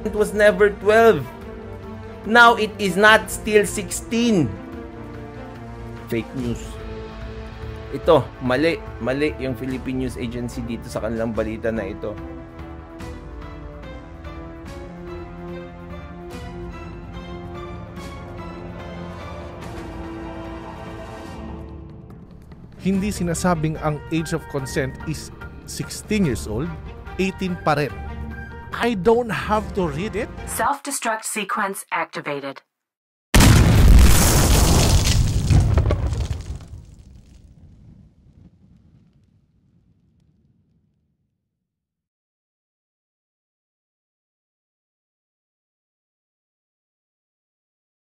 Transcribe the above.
It was never 12. Now it is not still 16. Fake news. Ito, mali. Mali yung Philippine News Agency dito sa kanilang balita na ito. Hindi sinasabing ang age of consent is 16 years old, 18 pa rin. I don't have to read it. Self destruct sequence activated.